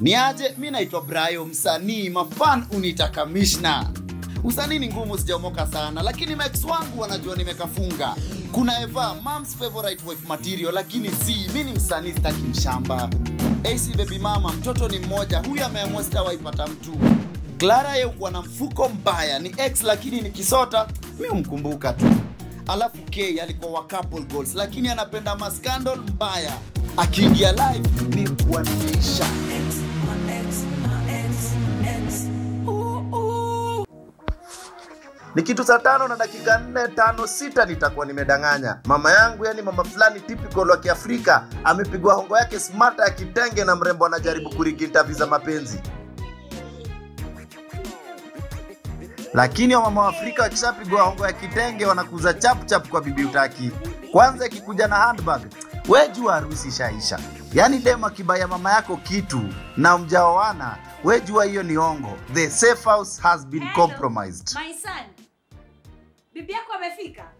Ni aje? Mi naitwa Brayo, msanii mafan unita kamishna. Usanii ni ngumu, sijaomoka sana, lakini max wangu wanajua nimekafunga. Kuna Eva, mom's favorite wife material, lakini si mi ni msanii, sitaki mshamba. AC baby mama, mtoto ni mmoja, huyu ameamua sitawaipata mtu. Clara yeukuwa na mfuko mbaya, ni ex lakini ni kisota, mi umkumbuka tu. Alafu K alikuwa wa couple goals, lakini anapenda maskandal mbaya. Akiingia live ni kuaniisha. Ni kitu saa tano na dakika nne tano sita nitakuwa nimedanganya. Mama yangu yani mama fulani typical wa kiafrika amepigwa hongo yake smata ya kitenge na mrembo anajaribu kurigita viza mapenzi. Lakini wamama wa afrika wakishapigwa hongo ya kitenge wanakuza chapchap kwa bibi utaki. Kwanza ikikuja na handbag we jua harusi ishaisha. Yaani dem akibaya mama yako kitu na mjaoana we jua hiyo ni ongo the safe house has been compromised. My son. Bibi yako amefika?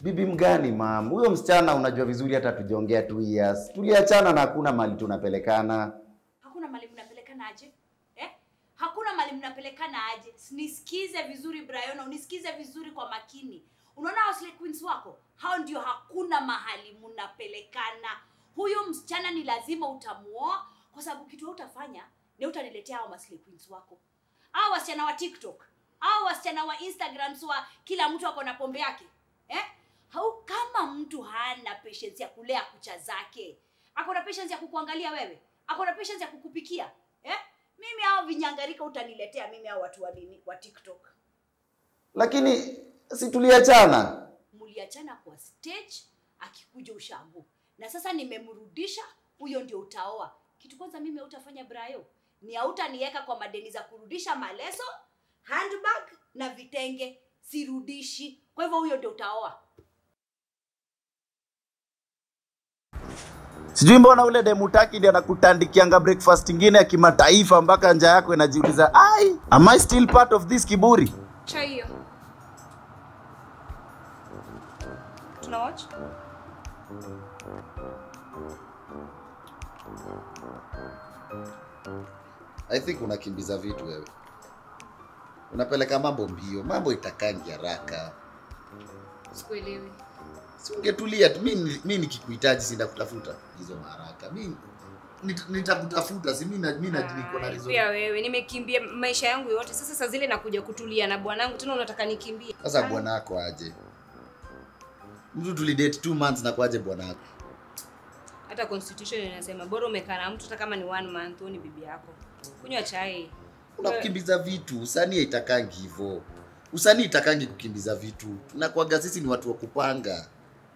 bibi mgani mam huyo msichana unajua vizuri hata tujiongea tu years tuliachana na hakuna mali tunapelekana Hakuna mali mnapelekana aje? Eh? Hakuna mali mnapelekana aje? Nisikize vizuri Brian, unisikize vizuri kwa makini. Unaona hao slay queens wako? Hao ndio hakuna mahali mnapelekana. Huyo msichana ni lazima utamuoa kwa sababu kitu utafanya ni utaniletea hao Ashley queens wako. Hao wasichana wa TikTok, hao wasichana wa Instagram wa kila mtu ako na pombe yake. Eh? Hau kama mtu hana patience ya kulea kucha zake, ako na patience ya kukuangalia wewe, ako na patience ya kukupikia eh? Mimi hao vinyangarika utaniletea mimi hao watu wa nini wa TikTok. lakini si tuliachana Mliachana kwa stage, akikuja ushambu na sasa nimemrudisha, huyo ndio utaoa. Kitu kwanza mimi hautafanya Brayo ni hautaniweka kwa madeni za kurudisha maleso, handbag na vitenge, sirudishi. Kwa hivyo huyo ndio utaoa. sijui mbona ule demutaki ndiye anakutandikianga breakfast ingine ya kimataifa mpaka nja yako inajiuliza ai am i still part of this kiburi chai hiyo tuna watch i think unakimbiza vitu wewe unapeleka mambo mbio mambo itakangi haraka. Sikuelewi. Si ungetulia tu mi, nikikuhitaji sinda kutafuta hizo maharaka mi nitakutafuta si mimi na- mi na- niko na Ai, reason. pia wewe nimekimbia maisha yangu yote. Sasa saa zile nakuja kutulia na bwanangu tena unataka nikimbie? Sasa bwanako aje? Mtu tulidate 2 months na kwaje bwana wako? Hata constitution inasema bora umekaa na mtu hata kama ni one month huyu ni bibi yako. Kunywa chai unakukimbiza vitu. Usanii itakangi hivyo, usanii itakangi kukimbiza vitu. Tunakwaga sisi ni watu wa kupanga.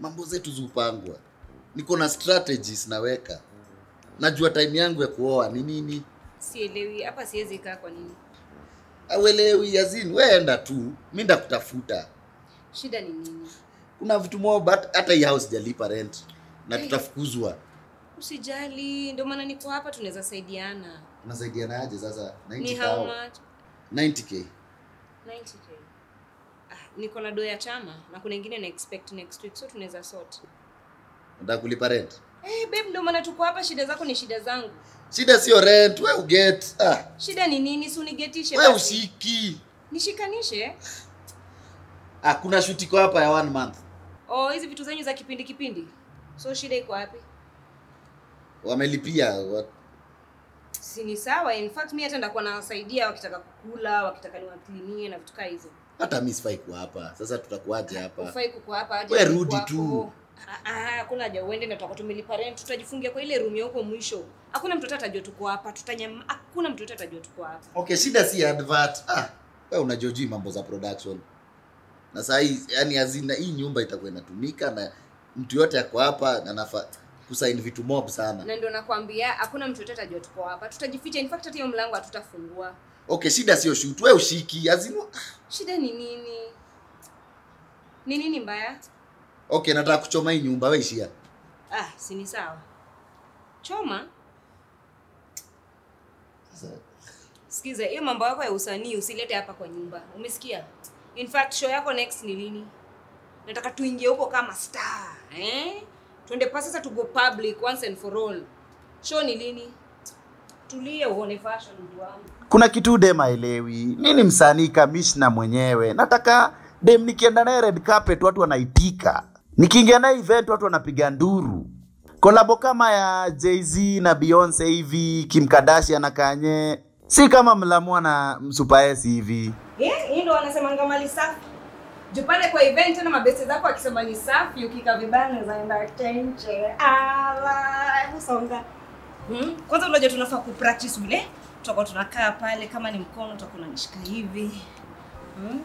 Mambo zetu zupangwa. Niko na strategies naweka. Najua time yangu ya kuoa ni nini. Sielewi. Hapa siwezi kaa kwa nini? Auelewi yazini? Weenda tu. Mi ndakutafuta. Shida ni nini? Kuna vitu mob but hata hii house sijalipa rent. Na tutafukuzwa tutafukuzwa usijali ndio maana niko hapa tunaweza saidiana. Unasaidianaje sasa? ni how 90k much? 90k 90k ah, niko na do ya chama na kuna ingine na expect next week so tunaweza sort. Unataka kulipa rent. Hey, babe ndio maana tuko hapa shida zako ni shida zangu. Shida sio rent wewe uget ah, shida ni nini? Si unigetishe Wewe usiki. nishikanishe? Ah, kuna shoot iko hapa ya one month. Oh hizi vitu zenyu za kipindi kipindi. So shida iko wapi wamelipia wa- si ni sawa in fact mi hata ndakuwa nawasaidia wakitaka kukula wakitaka niwaklinie na vitu kaa hizo. Hata mi sifai kuwa hapa. Sasa tutakuaje hapa? Ufai kuko hapa aje We rudi tu. Ah, ah, hakuna haja uende na tutakuwa tumelipa rent. Tutajifungia kwa ile room ya huko mwisho. Hakuna mtu atajua tuko hapa tutanyama hakuna mtu atajua tuko hapa. Okay shida si advert. Ah, wewe unajojui mambo za production. Na saa hii yani hazina hii nyumba itakuwa inatumika na mtu yote ako hapa na nafa kusaini vitu mob sana. Na ndio nakwambia hakuna mtu yote atajua tuko hapa. Tutajificha in fact hata hiyo mlango hatutafungua. Okay shida sio shoot. Wewe ushiki azinu shida ni nini? Ni nini mbaya? Okay nataka kuchoma hii nyumba. Wewe ishia. Ah si ni sawa. Choma. Sasa, sikiza hiyo mambo yako ya usanii usilete hapa kwa nyumba. Umesikia? In fact show yako next ni lini nataka tuingie huko kama star eh? Twende pa sasa to go public once and for all. Show ni lini? Tulie uone fashion ndugu wangu kuna kitu dem aelewi nini msanii kamishna mwenyewe? Nataka dem nikienda naye red carpet watu wanaitika. Nikiingia naye event watu wanapiga nduru. Kolabo kama ya Jay-Z na beyonce hivi kim kardashian na kanye si kama mlamua na msupaesi hivi. Yeah, hii ndo wanasemanga mali safi juu pale kwa event tena mabesi zako akisema ni safi ukika vibaya zaenda tenche ala hebu songa. Hmm? kwanza unajua tunafaa kupractice vile tutakuwa tunakaa pale kama ni mkono tutakuwa unanishika hivi. Hmm?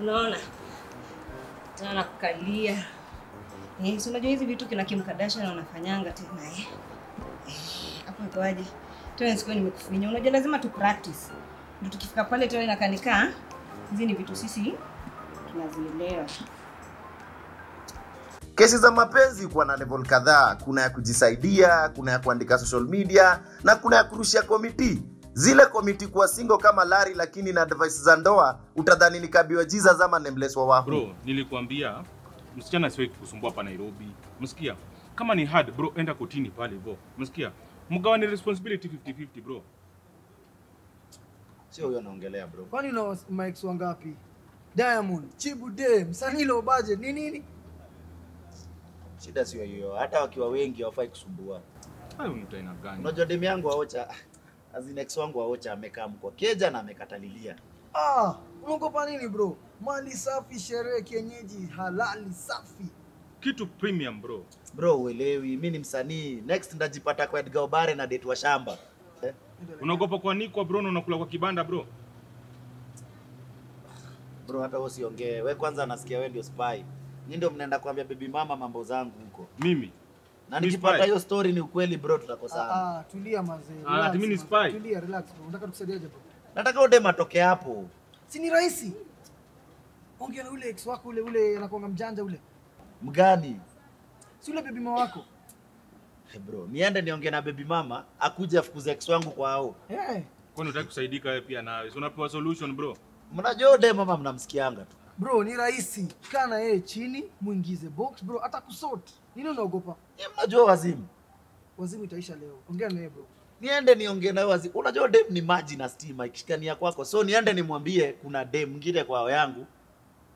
unaona? Tena nakukalia eh, si unajua hizi vitu kina Kim Kardashian wanafanyanga tena eh? Eh, hapo ikoaje tena sikuwa nimekufinya. Unajua lazima tu practice. Ndio tukifika pale tena inakanika hizi ni vitu sisi tunazielewa. Kesi za mapenzi kuwa na level kadhaa. Kuna ya kujisaidia kuna ya kuandika social media na kuna ya kurushia komiti. Zile komiti kuwa single kama lari lakini na advice za ndoa utadhani ni kabiwa jesus ama nameless wa wahu? Bro nilikwambia msichana siwe kusumbua hapa nairobi. Msikia kama ni hard bro enda kotini pale bro. Msikia mgawane responsibility 50-50 bro. Sio huyo anaongelea bro. Kwani una mics wangapi diamond Chibu chibude msanii low budget ni nini? Shida sio hiyo. Hata wakiwa wengi hawafai kusumbua hayo mtu aina gani? Unajua demu yangu waocha azinex wangu aocha amekaa mko keja na amekatalilia. Ah unaogopa nini bro? Mali safi sherehe kienyeji halali safi. Kitu premium bro. Bro uelewi. Mi ni msanii. Next ndajipata kwa edgar obare na date wa shamba. Eh? unaogopa kuanikwa bro na unakula kwa kibanda bro bro hata wewe usiongee. Wewe kwanza nasikia wewe ndio spy. Ni ndio mnaenda kuambia bibi mama mambo zangu huko. Mimi? Na Ni nikipata hiyo story ni ukweli bro tutakosana ah, ah, tulia mazee Ah, mimi ni spy? tulia relax bro. Unataka tukusaidiaje bro? Nataka udem atoke hapo. Si ni rahisi? Ongea na ule ex wako ule ule anakuanga mjanja ule. Mgani? Si ule bibi mama wako? Hey bro niende niongee na baby mama akuje afukuze ex wangu kwa hao. Eh. Kwani unataka kusaidika wewe pia nawe si unapewa solution bro mnajua udem mama mnamsikianga tu? Bro ni rahisi. Kaa na yeye chini muingize box bro hata kusort. Nini unaogopa? Ni mnajua wazimu. Wazimu itaisha leo. Ongea na yeye bro. Niende niongee na wazimu. Unajua dem ni maji na stima ikishikania kwako. So niende nimwambie kuna dem mwingine kwa yangu.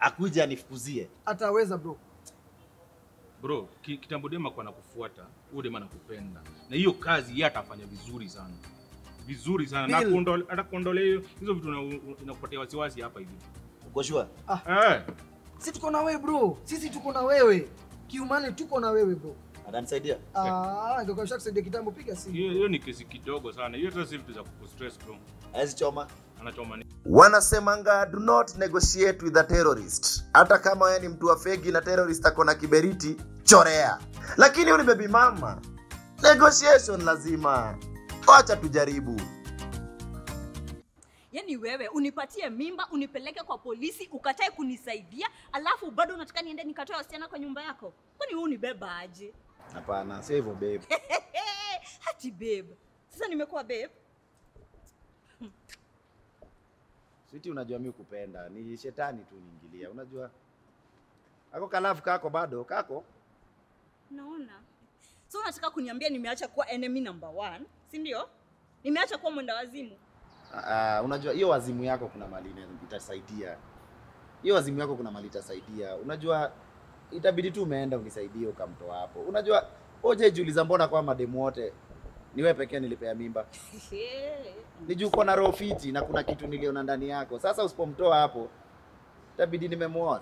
Akuje anifukuzie. Ataweza bro. Bro ki- kitambo dema kwa nakufuata huyo dema nakupenda na hiyo kazi yeye atafanya vizuri sana vizuri sana. Na kuondole- hata kuondolea hiyo hizo vitu na- inakupatia wasiwasi hapa hivi. Uko sure Ah. eh. Sisi tuko na wewe bro. Sisi tuko na wewe. Kiumani tuko na wewe bro. Atanisaidia? Ah ndio kasha kusaidia kitambo piga simu. Hiyo hiyo ni kesi kidogo sana. Hiyo hata si vitu za kukustress bro. Awezi choma. Anachoma ni wanasemanga do not negotiate with a terrorist. Hata kama wewe ni mtu wa fegi na terrorist ako na kiberiti chorea. Lakini wewe ni baby mama. Negotiation lazima wacha tujaribu. Yaani wewe unipatie mimba unipeleke kwa polisi ukatae kunisaidia alafu bado unataka niende nikatoe wasichana kwa nyumba yako? Kwani wewe unibeba aje? Hapana sio hivyo babe. Hati babe. Sasa nimekuwa babe? Switi unajua mimi kupenda ni shetani tu niingilia unajua ako kalafu kako bado kako. Naona. So unataka kuniambia nimeacha kuwa enemy number one si ndio? Nimeacha kuwa mwenda wazimu. Uh, unajua hiyo wazimu yako kuna mali itasaidia. Hiyo wazimu yako kuna mali itasaidia. Unajua itabidi tu umeenda unisaidie ukamtoa hapo. Unajua oje jiuliza mbona kwa mademu wote ni wewe pekee nilipea mimba. Ni juu uko na roho fiti na kuna kitu niliona ndani yako. Sasa usipomtoa hapo itabidi nimemuoa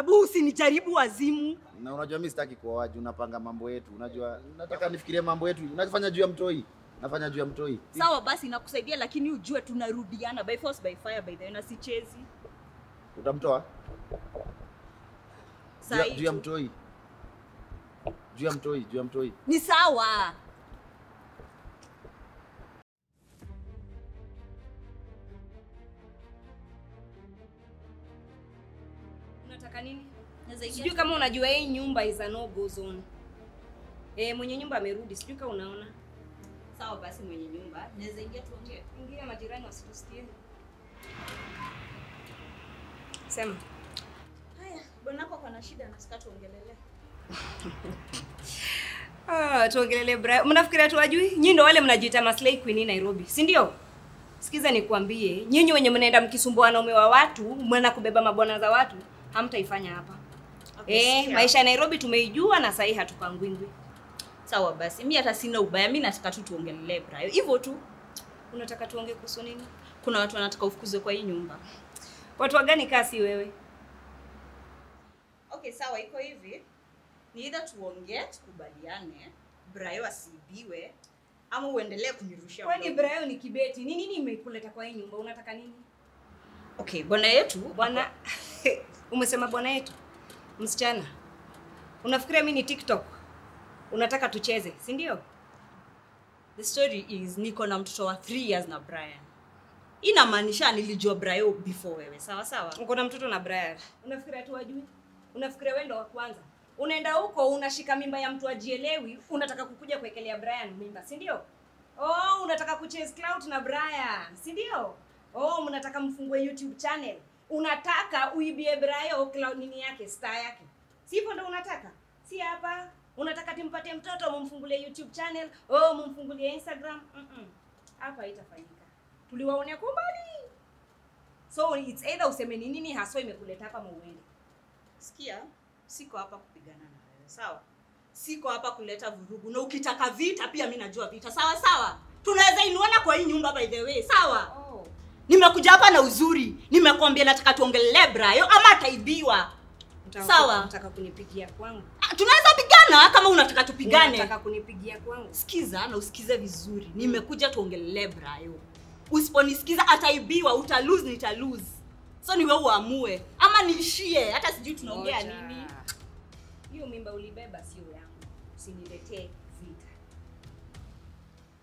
abu usinijaribu wazimu. Na unajua mimi sitaki kuoa juu unapanga mambo yetu. Unajua nataka nifikirie mambo yetu. Unafanya juu ya mtoi nafanya juu ya mtoi. Sawa basi nakusaidia lakini ujue tunarudiana by force by fire by the way na sichezi. Utamtoa? Juu ya mtoi. Juu ya mtoi juu ya mtoi. Ni sawa unataka nini? Sijui kama unajua hii nyumba is a no go zone. Eh mwenye nyumba amerudi sijui kama unaona. Sawa basi mwenye nyumba naweza ingia tuongee. Ingia majirani wasitusikie sema. Haya bwanako kwa na shida nasika tuongelele. Ah, tuongelele bra. Mnafikiria tu wajui? Nyinyi ndio wale mnajiita maslay queen Nairobi, si ndio? Sikiza nikuambie nyinyi wenye mnaenda mkisumbua wanaume wa watu, mwana kubeba mabwana za watu, hamtaifanya hapa. Okay, eh, maisha ya Nairobi tumeijua na sahii hatukangwingwi. sawa basi mi hata sina ubaya mi nataka tu tuongelelee brayo hivyo tu Unataka tuongee kuhusu nini? kuna watu wanataka ufukuzwe kwa hii nyumba Watu wa gani kasi wewe? okay sawa iko hivi ni either tuongee tukubaliane brayo asiibiwe ama uendelee kunirushia Kwani Brayo ni kibeti? Ni nini imekuleta kwa hii nyumba? Unataka nini? okay bwana yetu Bwana umesema bwana yetu. Msichana. Unafikiria mimi ni TikTok? Unataka tucheze, si ndio? the story is niko na mtoto wa 3 years na brian inamaanisha nilijua Brian before wewe sawa sawa uko na mtoto na Brian. Unafikiria tu wajui? Unafikiria wewe ndo wa kwanza? Unaenda huko unashika mimba ya mtu ajielewi, unataka kukuja kuwekelea Brian mimba, si ndio? Oh, unataka kuchase clout na Brian, si ndio? Oh, mnataka mfungue YouTube channel. Unataka uibie Brayo cloud nini yake, star yake. sipo ndo unataka? Si hapa. Unataka timpate mtoto mumfungulie YouTube channel, oh mumfungulie Instagram. Mm-mm. Hapa itafanyika, Tuliwaonea kwa mbali. So it's either useme ni nini haswa imekuleta hapa mauende. sikia siko hapa kupigana na wewe sawa siko hapa kuleta vurugu na ukitaka vita pia mi najua vita sawa sawa tunaweza inuana kwa hii nyumba by the way sawa Oh. Nimekuja hapa na uzuri nimekwambia nataka tuongelee brayo ama ataibiwa Sawa. nataka kunipigia kwangu. Ah, tunaweza pigana kama unataka tupigane Unataka kunipigia kwangu. sikiza na usikize vizuri nimekuja tuongelee brayo usiponisikiza ataibiwa uta lose nita lose so niwe uamue ama niishie hata sijui tunaongea nini Hiyo mimba ulibeba sio yangu. Usiniletee.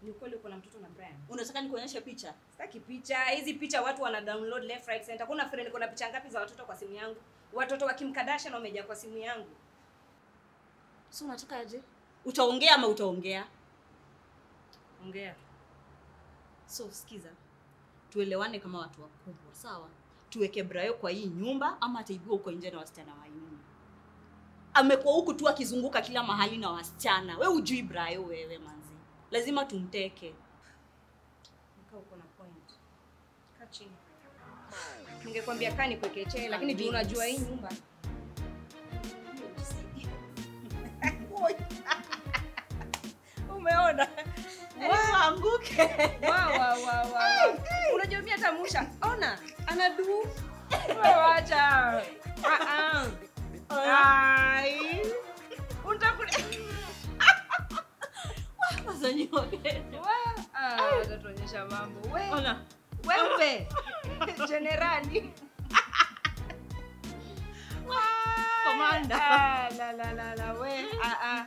Ni ukweli uko na mtoto na Brian? unataka nikuonyeshe picha Sitaki picha. Hizi picha watu wana download left right center. Kuna friend niko na picha ngapi za watoto kwa simu yangu? Watoto wa Kim Kardashian wamejaa kwa simu yangu. so unataka aje utaongea ama utaongea Ongea. so sikiza tuelewane kama watu wakubwa sawa tuweke brayo kwa hii nyumba ama ataibiwa huko nje na wasichana wa nyumba amekuwa huku tu akizunguka kila mahali na wasichana we ujui brayo wewe manzi lazima tumteke Kaa uko na point. Kaa chini. Ningekwambia kaa nikuwekee lakini juu unajua hii nyumba. Umeona? anguke. Unajua mimi hata Musha, ona anadu. Wewe wacha. Ah ah. Ai. Watatuonyesha mambo. Wewe. Komanda. Ah, la la la la we. Ah ah.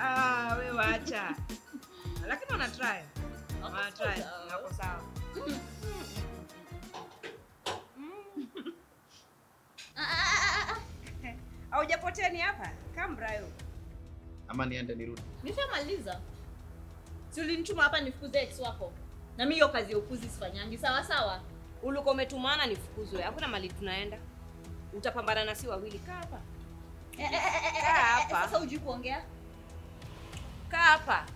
Ah, wacha. Lakini wana try. Wana sawa. Wako ni hapa? Kambrayo. ama niende nirudi nishamaliza si ulinituma hapa nifukuze ex wako na mimi hiyo kazi ya ukuzi sifanyangi sawa sawa Uliko umetumana nifukuzwe. Hakuna mali tunaenda. Utapambana na si wawili. Kaa hapa. Eh, eh, eh, Kaa hapa. sasa ujui kuongea Kaa hapa.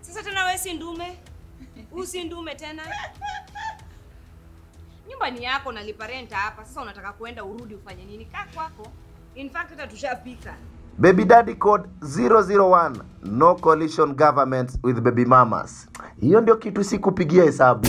Sasa tena wewe si ndume? Usi si ndume tena. Nyumba ni yako nalipa renta hapa. Sasa unataka kuenda urudi ufanye nini? Kaa kwako. In fact hata tushapika. Baby Daddy Code 001 No Coalition governments with Baby Mamas. Hiyo ndio kitu sikupigia hesabu.